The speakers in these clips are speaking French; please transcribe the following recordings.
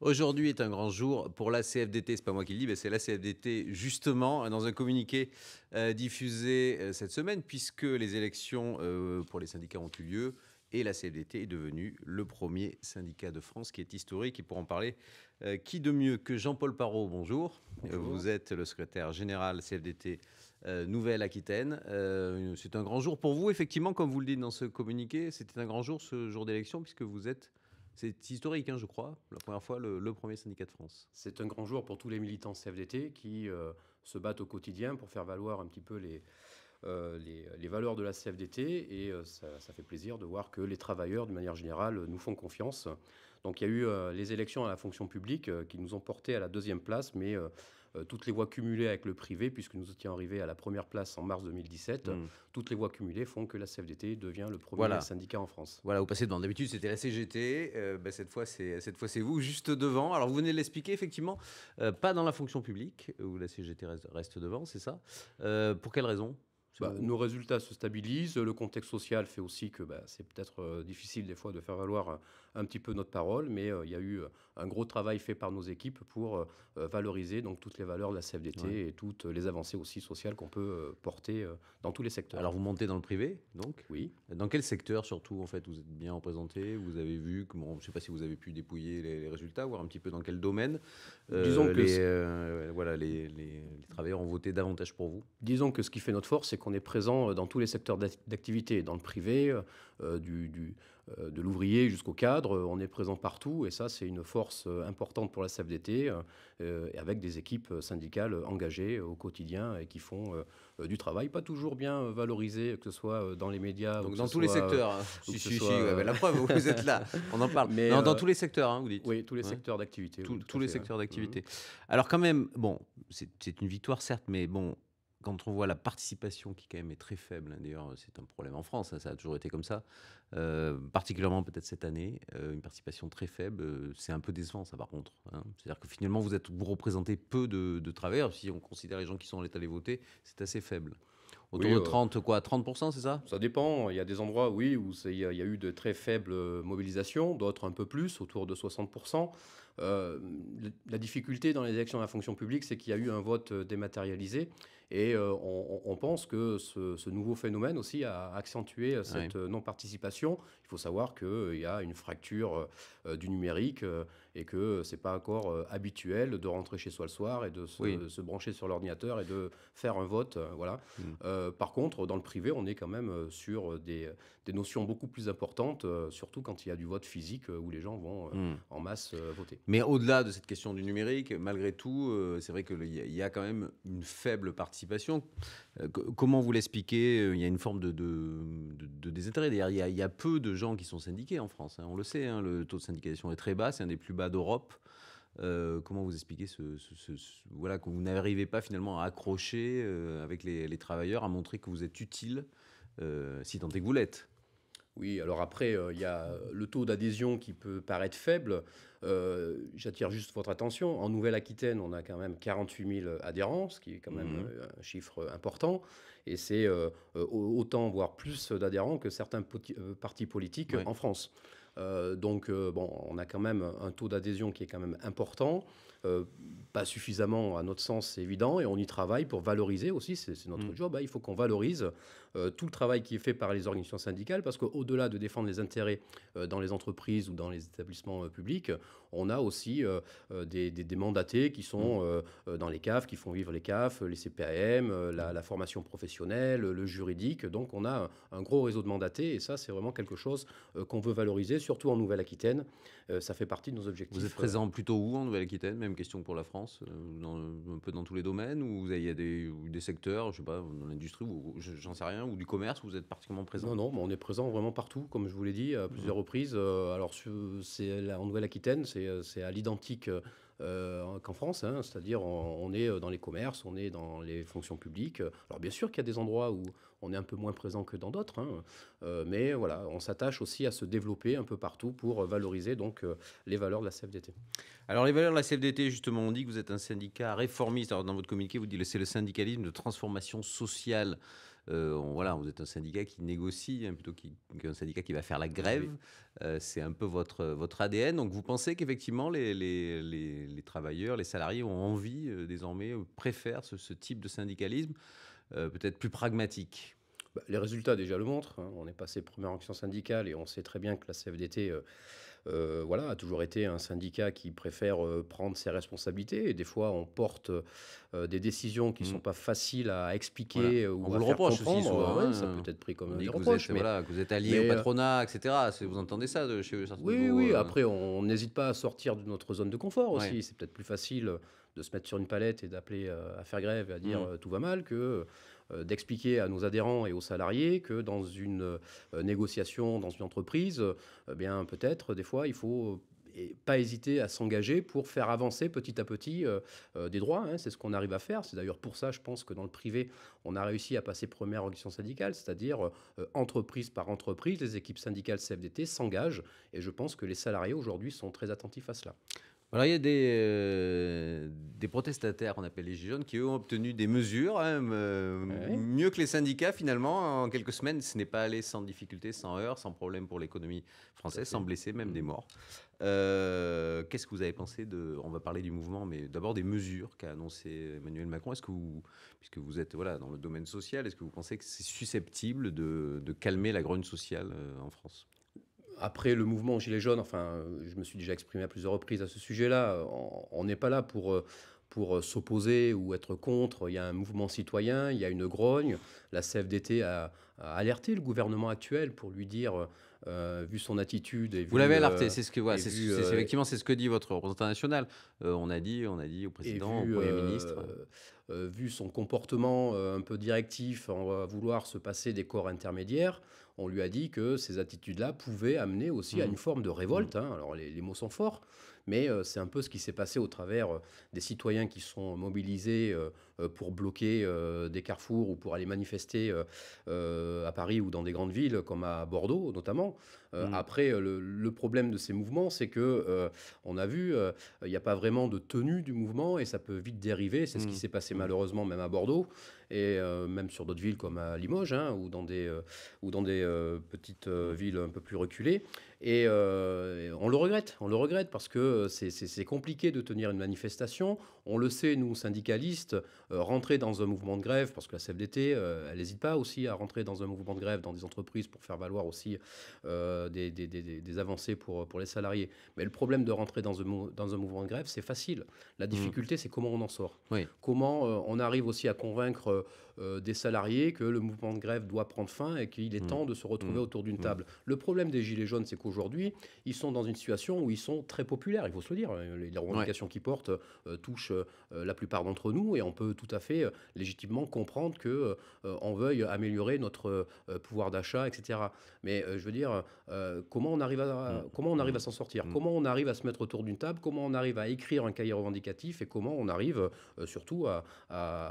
Aujourd'hui est un grand jour pour la CFDT. C'est pas moi qui le dis, mais c'est la CFDT justement dans un communiqué euh, diffusé euh, cette semaine, puisque les élections euh, pour les syndicats ont eu lieu et la CFDT est devenue le premier syndicat de France qui est historique. Et pour en parler, qui de mieux que Jean-Paul Parot? Bonjour. Vous êtes le secrétaire général CFDT Nouvelle-Aquitaine. c'est un grand jour pour vous, effectivement, comme vous le dites dans ce communiqué. C'était un grand jour ce jour d'élection puisque vous êtes c'est historique, hein, je crois, la première fois, le, premier syndicat de France. C'est un grand jour pour tous les militants CFDT qui euh, se battent au quotidien pour faire valoir un petit peu les, euh, les, valeurs de la CFDT et euh, ça, fait plaisir de voir que les travailleurs, de manière générale, nous font confiance. Donc il y a eu les élections à la fonction publique qui nous ont porté à la deuxième place, mais toutes les voix cumulées avec le privé, puisque nous étions arrivés à la première place en mars 2017, hmm. toutes les voix cumulées font que la CFDT devient le premier syndicat en France. Voilà, vous passez devant. D'habitude, c'était la CGT. Euh, ben, cette fois, c'est cette fois, c'est vous, juste devant. Alors, vous venez de l'expliquer, effectivement, euh, pas dans la fonction publique où la CGT reste, devant, c'est ça. pour quelle raison? Bah, nos résultats se stabilisent. Le contexte social fait aussi que bah, c'est peut-être euh, difficile des fois de faire valoir euh, un, petit peu notre parole, mais euh, il y a eu un gros travail fait par nos équipes pour valoriser donc toutes les valeurs de la CFDT et toutes les avancées aussi sociales qu'on peut porter dans tous les secteurs. Alors vous montez dans le privé, donc? Oui. Dans quel secteur surtout en fait? Vous êtes bien représenté Vous avez vu, comment, je ne sais pas si vous avez pu dépouiller les, résultats, voir un petit peu dans quel domaine. Disons que les, voilà, les, les, travailleurs ont voté davantage pour vous. Disons que ce qui fait notre force, c'est qu'on on est présent euh, dans tous les secteurs d'activité, dans le privé, euh, euh, du, de l'ouvrier jusqu'au cadre. On est présent partout et ça, c'est une force importante pour la CFDT, avec des équipes syndicales engagées au quotidien et qui font du travail, pas toujours bien valorisé, que ce soit dans les médias. Donc dans tous les secteurs. Hein. Si, si, si, la preuve, vous êtes là, on en parle. Mais dans tous les secteurs, hein, vous dites. Oui, tous les secteurs d'activité. tous les secteurs d'activité. Alors quand même, bon, c'est une victoire certes, mais bon, quand on voit la participation qui quand même est très faible, hein, d'ailleurs c'est un problème en France, hein, ça a toujours été comme ça, euh, particulièrement peut-être cette année, euh, une participation très faible, euh, c'est un peu décevant ça par contre. Hein. C'est-à-dire que finalement vous, êtes, vous représentez peu de, de travailleurs, si on considère les gens qui sont allés voter, c'est assez faible. Autour de 30, quoi, 30%, c'est ça? Ça dépend. Il y a des endroits, oui, où il y, a eu de très faibles mobilisations, d'autres un peu plus, autour de 60%. Euh, la difficulté dans les élections à la fonction publique, c'est qu'il y a eu un vote dématérialisé et euh, on, pense que ce, nouveau phénomène aussi a accentué cette non-participation. Il faut savoir qu'il y a une fracture euh, du numérique et que c'est pas encore habituel de rentrer chez soi le soir et de se, brancher sur l'ordinateur et de faire un vote. voilà. Mm. par contre, dans le privé, on est quand même sur des, notions beaucoup plus importantes, surtout quand il y a du vote physique où les gens vont mm. en masse voter. Mais au-delà de cette question du numérique, malgré tout, euh, c'est vrai qu'il y, a quand même une faible Euh, comment vous l'expliquez euh, Il y a une forme de, désintérêt. D'ailleurs, il, y a peu de gens qui sont syndiqués en France. Hein. On le sait, hein, le taux de syndicalisation est très bas, c'est un des plus bas d'Europe. comment vous expliquez ce, que vous n'arrivez pas finalement à accrocher avec les, travailleurs, à montrer que vous êtes utile, si tant est que vous l'êtes? Oui, alors après, euh, il y a le taux d'adhésion qui peut paraître faible. Euh, j'attire juste votre attention. En Nouvelle-Aquitaine, on a quand même 48 000 adhérents, ce qui est quand même mhm. euh, un chiffre important. Et c'est autant, voire plus d'adhérents que certains partis politiques en France. donc, bon, on a quand même un taux d'adhésion qui est quand même important. Euh, pas suffisamment à notre sens, c'est évident, et on y travaille pour valoriser aussi, c'est notre mm. job, hein. il faut qu'on valorise euh, tout le travail qui est fait par les organisations syndicales, parce qu'au-delà de défendre les intérêts euh, dans les entreprises ou dans les établissements publics, on a aussi des, mandatés qui sont mm. dans les CAF, qui font vivre les CAF, les CPAM, la, formation professionnelle, le juridique, donc on a un, gros réseau de mandatés, et ça c'est vraiment quelque chose qu'on veut valoriser, surtout en Nouvelle-Aquitaine, ça fait partie de nos objectifs. Vous êtes présent plutôt où en Nouvelle-Aquitaine? Même question pour la France, euh, un peu dans tous les domaines, ou il y a des, des secteurs, je sais pas, dans l'industrie, ou j'en sais rien, ou du commerce, où vous êtes particulièrement présent? Non, non, on est présent vraiment partout, comme je vous l'ai dit à plusieurs reprises. Euh, alors, c'est en Nouvelle-Aquitaine, c'est à l'identique euh, qu'en France, hein. c'est-à-dire on, est dans les commerces, on est dans les fonctions publiques. Alors bien sûr qu'il y a des endroits où on est un peu moins présent que dans d'autres, hein. euh, mais voilà, on s'attache aussi à se développer un peu partout pour valoriser donc euh, les valeurs de la CFDT. Alors les valeurs de la CFDT, justement, on dit que vous êtes un syndicat réformiste. Alors dans votre communiqué, vous dites que c'est le syndicalisme de transformation sociale voilà, vous êtes un syndicat qui négocie hein, plutôt qu'un syndicat qui va faire la grève. c'est un peu votre, votre ADN. Donc vous pensez qu'effectivement les, les, les, travailleurs, les salariés ont envie désormais, préfèrent ce, ce, type de syndicalisme peut-être plus pragmatique? Bah, les résultats déjà le montrent. Hein. On est passé première action syndicale et on sait très bien que la CFDT euh, euh, voilà, a toujours été un syndicat qui préfère euh, prendre ses responsabilités. Et des fois, on porte des décisions qui ne sont mmh. pas faciles à expliquer ou on à vous faire comprendre. Aussi hein. ça peut être pris comme des reproches. Vous êtes, mais, vous êtes allié au patronat, etc. Vous entendez ça de chez certains Oui, oui. Après, on n'hésite pas à sortir de notre zone de confort aussi. C'est peut-être plus facile de se mettre sur une palette et d'appeler à faire grève et à dire mmh. tout va mal que euh, d'expliquer à nos adhérents et aux salariés que dans une euh, négociation, dans une entreprise, eh bien peut-être des fois il faut pas hésiter à s'engager pour faire avancer petit à petit euh, des droits. Hein. c'est ce qu'on arrive à faire. C'est d'ailleurs pour ça, je pense que dans le privé, on a réussi à passer première audition syndicale, c'est-à-dire entreprise par entreprise, les équipes syndicales CFDT s'engagent. Et je pense que les salariés aujourd'hui sont très attentifs à cela. Alors, il y a des, euh, des protestataires qu'on appelle les Gilets jaunes qui, eux, ont obtenu des mesures, hein, mieux que les syndicats, finalement. En quelques semaines, ce n'est pas allé sans difficulté, sans heurts, sans problème pour l'économie française, sans blessés, même des mmh. morts. Euh, qu'est-ce que vous avez pensé de. On va parler du mouvement, mais d'abord des mesures qu'a annoncé Emmanuel Macron. Est-ce que vous, puisque vous êtes voilà, dans le domaine social, est-ce que vous pensez que c'est susceptible de, de calmer la grogne sociale euh, en France? Après le mouvement Gilets jaunes, enfin, je me suis déjà exprimé à plusieurs reprises à ce sujet-là, on n'est pas là pour, pour s'opposer ou être contre. Il y a un mouvement citoyen, il y a une grogne. La CFDT a, alerté le gouvernement actuel pour lui dire, euh, vu son attitude. Et Vous l'avez alerté, euh, c'est ce que, voilà, c'est, effectivement c'est ce que dit votre représentant national. on a dit, on a dit au président, au premier ministre. vu son comportement un peu directif, on va vouloir se passer des corps intermédiaires on lui a dit que ces attitudes-là pouvaient amener aussi à mmh. une forme de révolte. Mmh. Hein. Alors les, mots sont forts, mais euh, c'est un peu ce qui s'est passé au travers euh, des citoyens qui sont mobilisés euh, pour bloquer des carrefours ou pour aller manifester à Paris ou dans des grandes villes comme à Bordeaux notamment. Mmh. Après, le, problème de ces mouvements, c'est que on a vu, il n'y a pas vraiment de tenue du mouvement et ça peut vite dériver. C'est ce qui s'est passé malheureusement même à Bordeaux et même sur d'autres villes comme à Limoges hein, ou dans des, ou dans des petites villes un peu plus reculées. Et euh, on le regrette, on le regrette parce que c'est compliqué de tenir une manifestation. On le sait, nous, syndicalistes, euh, rentrer dans un mouvement de grève, parce que la CFDT, euh, elle n'hésite pas aussi à rentrer dans un mouvement de grève dans des entreprises pour faire valoir aussi des, des, des, avancées pour, pour les salariés. Mais le problème de rentrer dans un, dans un mouvement de grève, c'est facile. La mmh. difficulté, c'est comment on en sort. Comment on arrive aussi à convaincre des salariés que le mouvement de grève doit prendre fin et qu'il est mmh. temps de se retrouver mmh. autour d'une table. Le problème des Gilets jaunes, c'est qu'au aujourd'hui, ils sont dans une situation où ils sont très populaires, il faut se le dire. Les, revendications qu'ils portent euh, touchent euh, la plupart d'entre nous et on peut tout à fait euh, légitimement comprendre que on veuille améliorer notre pouvoir d'achat, etc. Mais je veux dire, comment on arrive à, mm. comment on arrive à s'en sortir mm. Comment on arrive à se mettre autour d'une table Comment on arrive à écrire un cahier revendicatif et comment on arrive surtout à,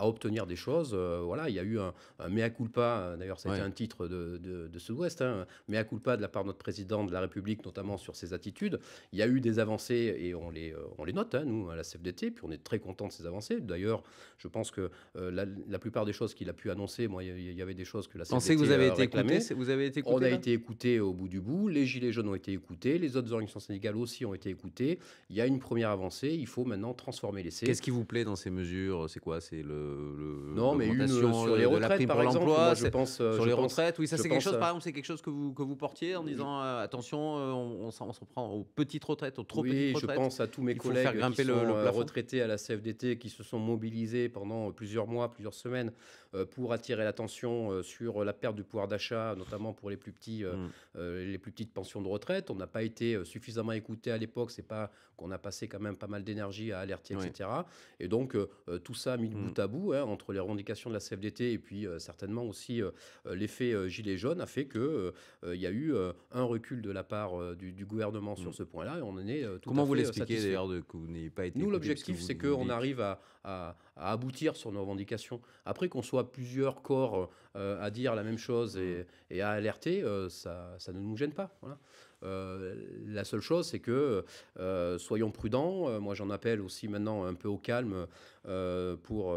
obtenir des choses Voilà, il y a eu un, mea culpa, d'ailleurs ça a été un titre de, de, Sud-Ouest, hein, mea culpa de la part de notre président de la République, notamment sur ses attitudes. Il y a eu des avancées et on les, euh, on les note, hein, nous, à la CFDT, puis on est très content de ces avancées. D'ailleurs, je pense que euh, la, plupart des choses qu'il a pu annoncer, moi, il y, avait des choses que la CFDT Pensez que vous avez été écouté Vous avez été écouté, On a été écouté au bout du bout. Les Gilets jaunes ont été écoutés. Les autres organisations syndicales aussi ont été écoutées. Il y a une première avancée. Il faut maintenant transformer l'essai. Qu'est-ce qui vous plaît dans ces mesures? C'est quoi? C'est le, Non, mais une sur les retraites, par exemple. Moi, je pense, sur les retraites, oui, ça c'est quelque chose, par exemple, c'est quelque chose que vous, que vous portiez en disant attention, on, s'en prend aux petites retraites, aux trop petites retraites. je pense à tous mes collègues qui sont euh, retraités à la CFDT, qui se sont mobilisés pendant plusieurs mois, plusieurs semaines euh, pour attirer l'attention euh, sur la perte du pouvoir d'achat, notamment pour les plus petits, mm. Les plus petites pensions de retraite. On n'a pas été suffisamment écouté à l'époque. C'est pas qu'on a passé quand même pas mal d'énergie à alerter, etc. Et donc tout ça mis mm. bout à bout hein, entre les revendications de la CFDT et puis certainement aussi l'effet gilet jaune a fait que il y a eu un recul de la part du, du, gouvernement sur mm. ce point-là et on en est tout Comment vous l'expliquez d'ailleurs que vous n'ayez pas été Nous, l'objectif, c'est qu'on arrive à, à, aboutir sur nos revendications. Après qu'on soit plusieurs corps euh, à dire la même chose et, à alerter, euh, ça, ne nous gêne pas. Voilà. la seule chose, c'est que soyons prudents. moi, j'en appelle aussi maintenant un peu au calme pour,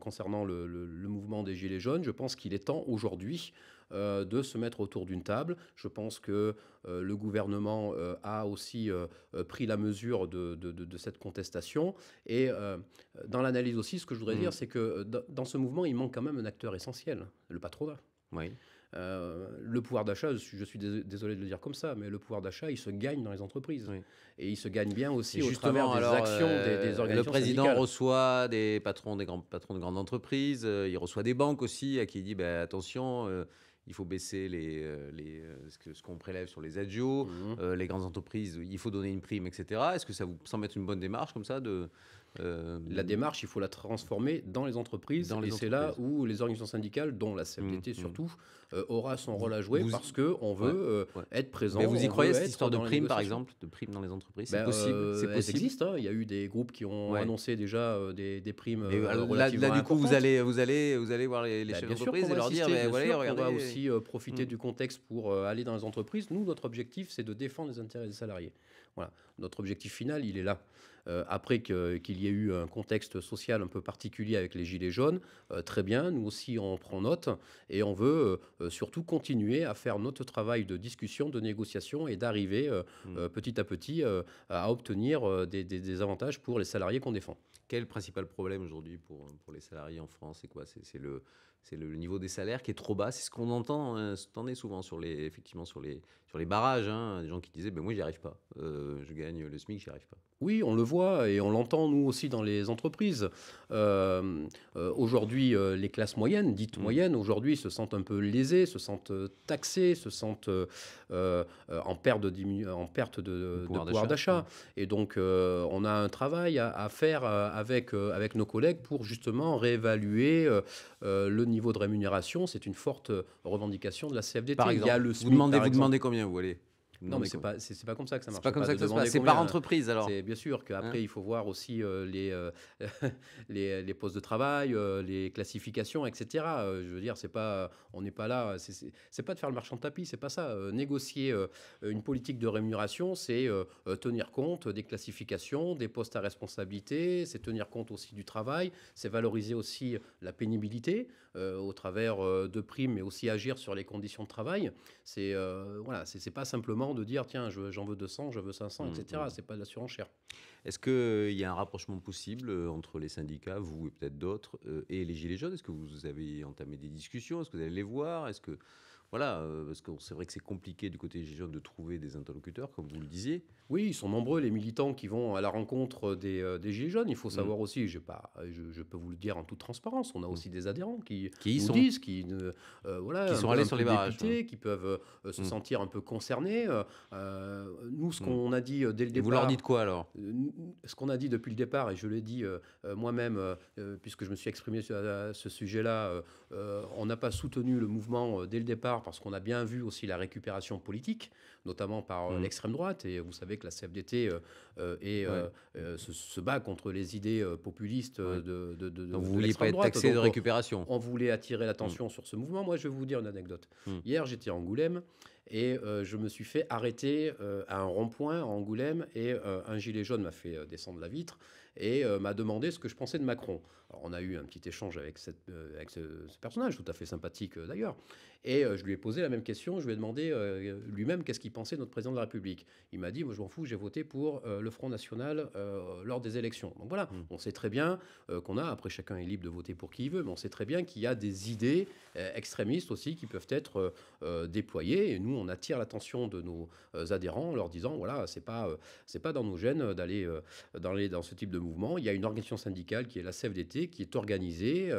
concernant le, mouvement des Gilets jaunes. Je pense qu'il est temps aujourd'hui euh, de se mettre autour d'une table. Je pense que euh, le gouvernement euh, a aussi pris la mesure de, cette contestation. Et dans l'analyse aussi, ce que je voudrais mm. dire, c'est que dans ce mouvement, il manque quand même un acteur essentiel, le patronat. Oui. le pouvoir d'achat, je suis désolé de le dire comme ça, mais le pouvoir d'achat, il se gagne dans les entreprises. Et il se gagne bien aussi au travers des actions des, des, organisations Le président reçoit des patrons, des grands patrons de grandes entreprises, il reçoit des banques aussi, à qui il dit ben, attention, il faut baisser les, euh, les, euh, ce qu'on prélève sur les adios, mmh. euh, les grandes entreprises, il faut donner une prime, etc. Est-ce que ça vous semble être une bonne démarche comme ça de, La démarche, il faut la transformer dans les entreprises. Dans les et c'est là où les organisations syndicales, dont la CFDT mmh, mmh. surtout, aura son rôle à jouer parce qu'on veut être présent. Mais vous y croyez, cette histoire de prime, par exemple, de prime dans les entreprises C'est ben, possible, c'est possible. existe. Hein. Il y a eu des groupes qui ont annoncé déjà des, des, primes. là, là du coup, vous allez, vous, allez, vous allez voir les, les ben, chefs d'entreprise et leur dire, mais voilà, regardez. On va aussi profiter du contexte pour aller dans les entreprises. Nous, notre objectif, c'est de défendre les intérêts des salariés. Voilà. Notre objectif final, il est là. Euh, après qu'il y ait eu un contexte social un peu particulier avec les Gilets jaunes, euh, très bien, nous aussi on prend note et on veut euh, surtout continuer à faire notre travail de discussion, de négociation et d'arriver mmh. petit à petit à obtenir des, des, avantages pour les salariés qu'on défend. Quel est le principal problème aujourd'hui pour, pour les salariés en France C'est quoi? C'est le c'est le, niveau des salaires qui est trop bas. C'est ce qu'on entend, hein, souvent sur les, effectivement sur les, sur les barrages. Hein, des gens qui disaient ben Moi, j'y arrive pas. Euh, je gagne le SMIC, j'y arrive pas. Oui, on le voit et on l'entend nous aussi dans les entreprises. Euh, euh, aujourd'hui, les classes moyennes, dites mmh. moyennes, aujourd'hui se sentent un peu lésées, se sentent taxées, se sentent en perte de, en perte de, pouvoir d'achat. Et donc, on a un travail à, à faire avec, avec nos collègues pour justement réévaluer le niveau de rémunération, c'est une forte revendication de la CFDT. Par exemple, vous, demandez, vous demandez combien vous non, mais c'est pas c'est pas comme ça que ça marche. C'est pas comme ça que ça se passe. C'est par entreprise alors. C'est bien sûr qu'après hein il faut voir aussi euh, les, euh, les, les postes de travail, euh, les classifications, etc. je veux dire, c'est pas on n'est pas là. C'est pas de faire le marchand de tapis, c'est pas ça. négocier une politique de rémunération, c'est tenir compte des classifications, des postes à responsabilité, c'est tenir compte aussi du travail, c'est valoriser aussi la pénibilité au travers de primes, mais aussi agir sur les conditions de travail. C'est voilà, c'est pas simplement de dire tiens, j'en veux 200, je veux 500, etc. C'est pas de la surenchère. Est-ce qu'il euh, y a un rapprochement possible euh, entre les syndicats, vous et peut-être d'autres, euh, et les Gilets jaunes? Est-ce que vous avez entamé des discussions? Est-ce que vous allez les voir? Est-ce que voilà, euh, parce que c'est vrai que c'est compliqué du côté Gilets de trouver des interlocuteurs, comme vous le disiez. Oui, ils sont nombreux, les militants qui vont à la rencontre des, euh, des Gilets jaunes. Il faut mm. savoir aussi, pas, je, je, peux vous le dire en toute transparence, on a mm. aussi des adhérents qui, qui nous disent, qui, euh, voilà, qui sont allés sur les barrages, qui peuvent se mm. sentir un peu concernés. nous, ce qu'on a dit dès le départ... Vous leur dites quoi alors? Ce qu'on a dit depuis le départ, et je l'ai dit moi-même, puisque je me suis exprimé sur ce sujet-là, on n'a pas soutenu le mouvement dès le départ parce qu'on a bien vu aussi la récupération politique, notamment par euh, mmh. l'extrême droite. Et vous savez que la CFDT euh, euh, se, bat contre les idées populistes de, de, de, Donc vous vouliez pas être taxé de récupération. On, voulait attirer l'attention mmh. sur ce mouvement. Moi, je vais vous dire une anecdote. Mmh. Hier, j'étais à Angoulême et je me suis fait arrêter à un rond-point à Angoulême et un gilet jaune m'a fait descendre la vitre et m'a demandé ce que je pensais de Macron. on a eu un petit échange avec, cette, avec ce, personnage, tout à fait sympathique d'ailleurs. Et je lui ai posé la même question, je lui ai demandé lui-même qu'est-ce qu'il pensait de notre président de la République. Il m'a dit, moi je m'en fous, j'ai voté pour le Front National lors des élections. Donc voilà, mmh. on sait très bien qu'on a, après chacun est libre de voter pour qui il veut, mais on sait très bien qu'il y a des idées extrémistes aussi qui peuvent être déployées. Et nous, on attire l'attention de nos adhérents en leur disant, voilà, c'est pas, c'est pas dans nos gènes d'aller dans, les, dans ce type de mouvement. Il y a une organisation syndicale qui est la CFDT, qui est organisée,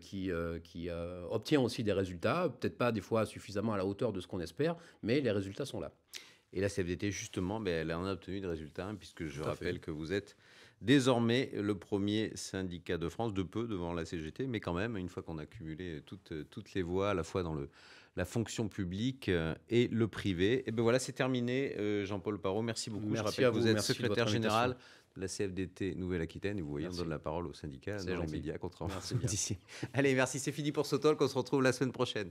qui, qui obtient aussi des résultats, peut-être pas des fois suffisamment à la hauteur de ce qu'on espère, mais les résultats sont là. Et la CFDT, justement, ben, elle en a obtenu des résultats, hein, puisque je rappelle que vous êtes désormais le premier syndicat de France, de peu devant la CGT, mais quand même, une fois qu'on a cumulé toutes, toutes les voix, à la fois dans le, la fonction publique euh, et le privé. Et ben voilà, c'est terminé. Euh, Jean-Paul Parot, merci beaucoup. je rappelle que vous, êtes secrétaire général de la CFDT Nouvelle-Aquitaine et vous voyez, on donne la parole aux syndicats dans les médias, contrairement merci d'ici. Allez, merci, c'est fini pour ce talk. On se retrouve la semaine prochaine.